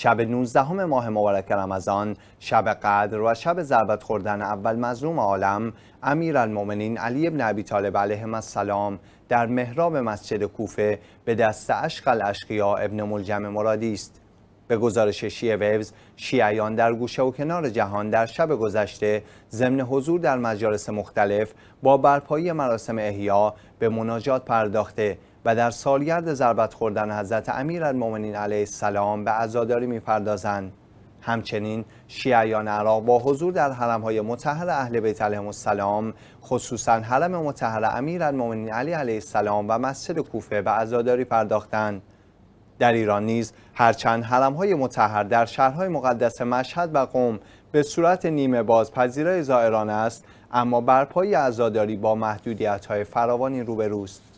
شب 19 ماه مبارک رمضان شب قدر و شب ضربت خوردن اول مظلوم عالم امیرالمؤمنین علی ابن ابی طالب علیه السلام در محراب مسجد کوفه به دست اشق الاشقیا ابن ملجم مرادی است. به گزارش شیعه ویوز شیعیان در گوشه و کنار جهان در شب گذشته ضمن حضور در مجالس مختلف با برپایی مراسم احیا به مناجات پرداخته و در سالگرد ضربت خوردن حضرت امیرالمؤمنین علیه السلام به عزاداری می‌پردازند. همچنین شیعیان عراق با حضور در حرمهای متحر اهل بیت علیهم السلام خصوصا حرم متحر امیرالمؤمنین علی علیه السلام و مسجد کوفه به عزاداری پرداختند. در ایران نیز هرچند حرمهای متحر در شهرهای مقدس مشهد و قم به صورت نیمه باز پذیرای زائران است اما برپایی عزاداری با محدودیت های فراوانی روبروست.